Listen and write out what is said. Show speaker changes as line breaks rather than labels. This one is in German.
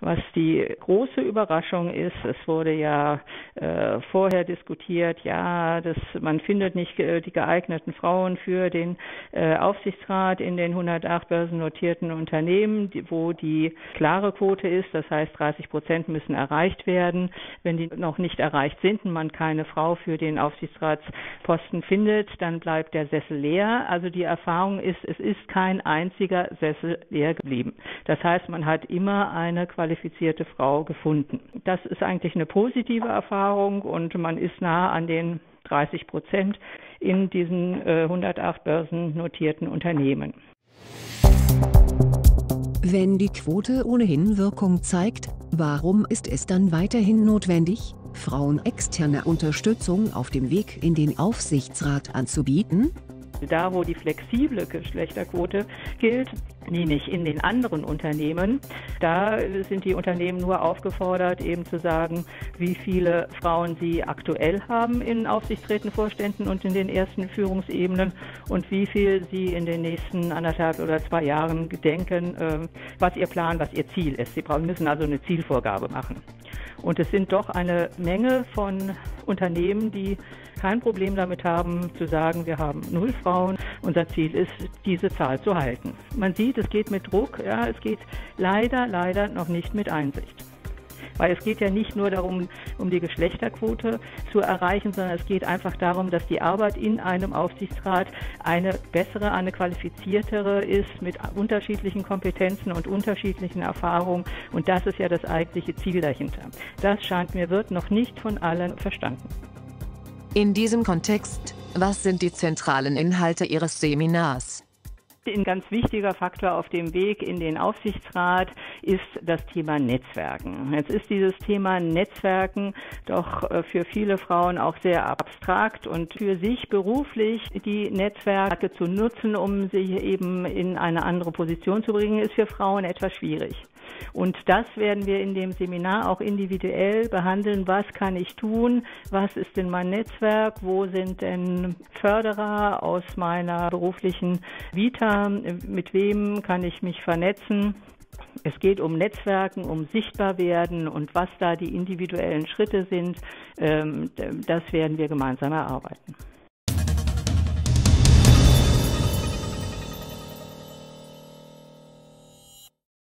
Was die große Überraschung ist, es wurde ja äh, vorher diskutiert, ja, dass man findet nicht äh, die geeigneten Frauen für den äh, Aufsichtsrat in den 108 börsennotierten Unternehmen, die, wo die klare Quote ist, das heißt 30 Prozent müssen erreicht werden. Wenn die noch nicht erreicht sind und man keine Frau für den Aufsichtsratsposten findet, dann bleibt der Sessel leer. Also die Erfahrung ist, es ist kein einziger Sessel leer geblieben. Das heißt, man hat immer eine qualifizierte Frau gefunden. Das ist eigentlich eine positive Erfahrung und man ist nah an den 30 Prozent in diesen äh, 108 börsennotierten Unternehmen.
Wenn die Quote ohnehin Wirkung zeigt, warum ist es dann weiterhin notwendig, Frauen externe Unterstützung auf dem Weg in den Aufsichtsrat anzubieten?
Da, wo die flexible Geschlechterquote gilt, nicht in den anderen Unternehmen, da sind die Unternehmen nur aufgefordert, eben zu sagen, wie viele Frauen sie aktuell haben in Aufsichtsräten, Vorständen und in den ersten Führungsebenen und wie viel sie in den nächsten anderthalb oder zwei Jahren gedenken, ähm, was ihr Plan, was ihr Ziel ist. Sie müssen also eine Zielvorgabe machen. Und es sind doch eine Menge von Unternehmen, die kein Problem damit haben, zu sagen, wir haben null Frauen. Unser Ziel ist, diese Zahl zu halten. Man sieht, es geht mit Druck, ja, es geht leider, leider noch nicht mit Einsicht. Weil es geht ja nicht nur darum, um die Geschlechterquote zu erreichen, sondern es geht einfach darum, dass die Arbeit in einem Aufsichtsrat eine bessere, eine qualifiziertere ist mit unterschiedlichen Kompetenzen und unterschiedlichen Erfahrungen. Und das ist ja das eigentliche Ziel dahinter. Das scheint mir wird noch nicht von allen verstanden.
In diesem Kontext, was sind die zentralen Inhalte Ihres Seminars?
Ein ganz wichtiger Faktor auf dem Weg in den Aufsichtsrat ist das Thema Netzwerken. Jetzt ist dieses Thema Netzwerken doch äh, für viele Frauen auch sehr abstrakt und für sich beruflich die Netzwerke zu nutzen, um sich eben in eine andere Position zu bringen, ist für Frauen etwas schwierig. Und das werden wir in dem Seminar auch individuell behandeln. Was kann ich tun? Was ist denn mein Netzwerk? Wo sind denn Förderer aus meiner beruflichen Vita? Mit wem kann ich mich vernetzen? Es geht um Netzwerken, um Sichtbarwerden und was da die individuellen Schritte sind, ähm, das werden wir gemeinsam erarbeiten.